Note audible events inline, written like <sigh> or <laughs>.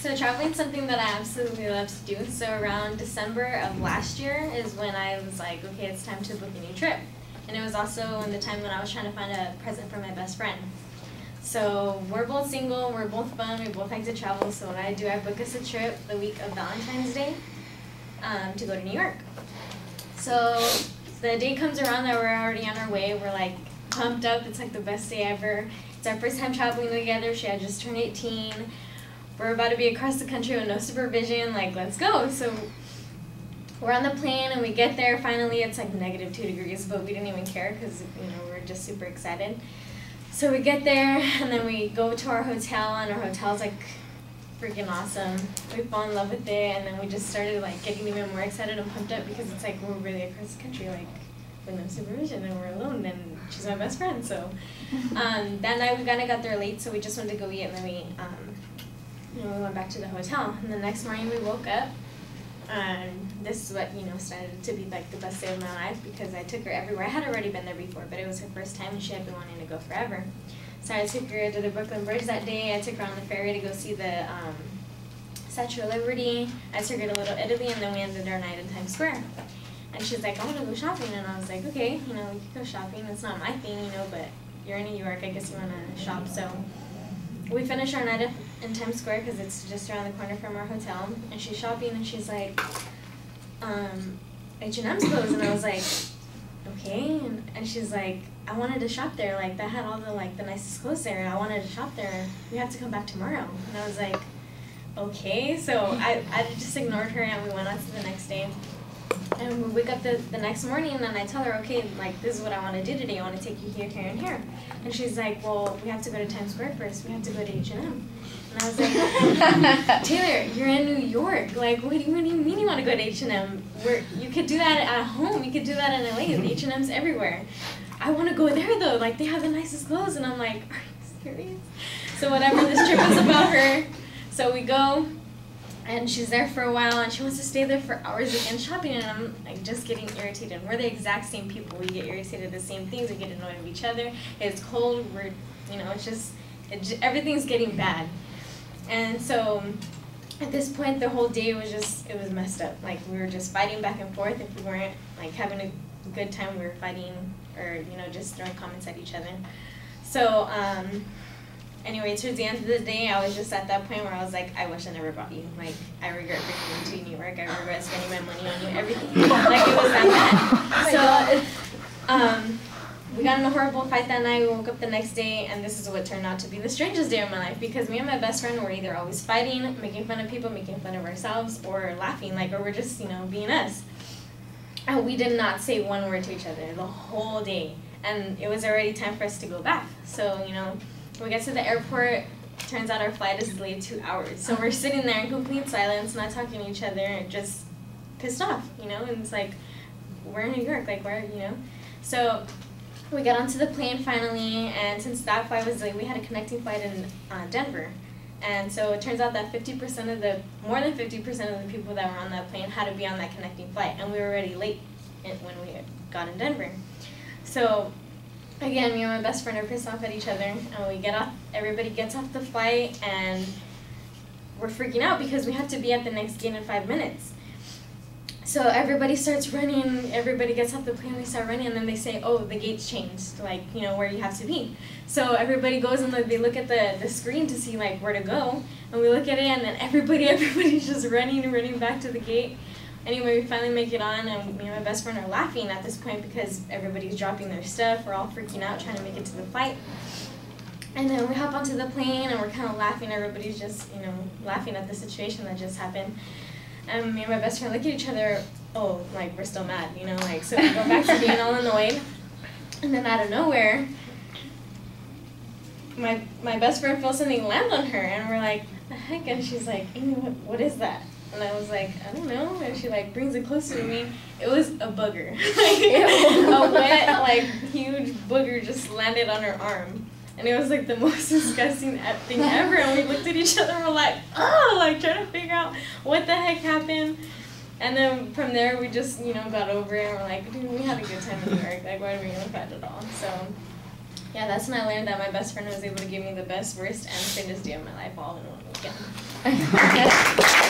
So traveling is something that I absolutely love to do. So around December of last year is when I was like, okay, it's time to book a new trip. And it was also in the time when I was trying to find a present for my best friend. So we're both single, we're both fun, we both like to travel. So what I do, I book us a trip the week of Valentine's Day um, to go to New York. So the day comes around that we're already on our way. We're like pumped up. It's like the best day ever. It's our first time traveling together. She had just turned 18 we're about to be across the country with no supervision, like, let's go. So we're on the plane and we get there. Finally, it's like negative two degrees, but we didn't even care because, you know, we are just super excited. So we get there and then we go to our hotel, and our hotel's like freaking awesome. We fall in love with it, and then we just started like getting even more excited and pumped up because it's like we're really across the country, like with no supervision, and we're alone, and she's my best friend. So <laughs> um, that night we kind of got there late, so we just wanted to go eat, and then we um, know, we went back to the hotel. And the next morning we woke up, and this is what, you know, started to be like the best day of my life because I took her everywhere. I had already been there before, but it was her first time and she had been wanting to go forever. So I took her to the Brooklyn Bridge that day. I took her on the ferry to go see the um, Statue of Liberty. I took her to a Little Italy, and then we ended our night in Times Square. And she's like, I want to go shopping. And I was like, okay, you know, we could go shopping. It's not my thing, you know, but you're in New York. I guess you want to shop. So we finished our night in Times Square because it's just around the corner from our hotel. And she's shopping and she's like, um, H&M's closed. And I was like, okay. And, and she's like, I wanted to shop there. Like, that had all the, like, the nicest clothes there. I wanted to shop there. We have to come back tomorrow. And I was like, okay. So I, I just ignored her and we went on to the next day. And we wake up the, the next morning and I tell her, okay, like, this is what I want to do today. I want to take you here, here, and here. And she's like, well, we have to go to Times Square first. We have to go to H&M. And I was like, <laughs> Taylor, you're in New York. Like, what do, you, what do you mean you want to go to H&M? Where you could do that at home. You could do that in LA. <laughs> H&M's everywhere. I want to go there though. Like, they have the nicest clothes. And I'm like, are you serious? So whatever, this trip is about her. So we go, and she's there for a while, and she wants to stay there for hours again shopping, and I'm like just getting irritated. We're the exact same people. We get irritated at the same things. We get annoyed of each other. It's cold. We're, you know, it's just, it, everything's getting bad. And so at this point, the whole day was just, it was messed up. Like, we were just fighting back and forth. If we weren't, like, having a good time, we were fighting or, you know, just throwing comments at each other. So, um, anyway, towards the end of the day, I was just at that point where I was like, I wish I never brought you. Like, I regret bringing you to New York. I regret spending my money on you, everything. <laughs> like, it was that bad. <laughs> So, um, we got in a horrible fight that night. We woke up the next day, and this is what turned out to be the strangest day of my life because me and my best friend were either always fighting, making fun of people, making fun of ourselves, or laughing, like, or we're just, you know, being us. And we did not say one word to each other the whole day. And it was already time for us to go back. So, you know, we get to the airport, turns out our flight is delayed two hours. So we're <laughs> sitting there in complete silence, not talking to each other, just pissed off, you know? And it's like, we're in New York, like, where, you know? So we got onto the plane finally, and since that flight was delayed, we had a connecting flight in uh, Denver. And so it turns out that 50% of the, more than 50% of the people that were on that plane had to be on that connecting flight, and we were already late when we got in Denver. So again, me and my best friend are pissed off at each other, and we get off, everybody gets off the flight, and we're freaking out because we have to be at the next gate in five minutes. So everybody starts running, everybody gets off the plane, we start running, and then they say, oh, the gate's changed, like, you know, where you have to be. So everybody goes and they look at the, the screen to see, like, where to go, and we look at it, and then everybody, <laughs> everybody's just running and running back to the gate. Anyway, we finally make it on, and me and my best friend are laughing at this point because everybody's dropping their stuff, we're all freaking out trying to make it to the flight. And then we hop onto the plane, and we're kind of laughing, everybody's just, you know, laughing at the situation that just happened. And me and my best friend look at each other, oh, like we're still mad, you know, like so we go back to being all annoyed. And then out of nowhere, my my best friend feels something land on her, and we're like, the heck? And she's like, Amy, what, what is that? And I was like, I don't know. And she like brings it closer to me. It was a booger, <laughs> a wet, like huge booger just landed on her arm and it was like the <laughs> most disgusting thing ever. And we looked at each other and we're like, oh, like trying to figure out what the heck happened. And then from there, we just, you know, got over it and we're like, dude, we had a good time in New York. Like, why are we going to fight at all? So Yeah, that's when I learned that my best friend was able to give me the best, worst, and fittest day of my life all in one weekend. <laughs>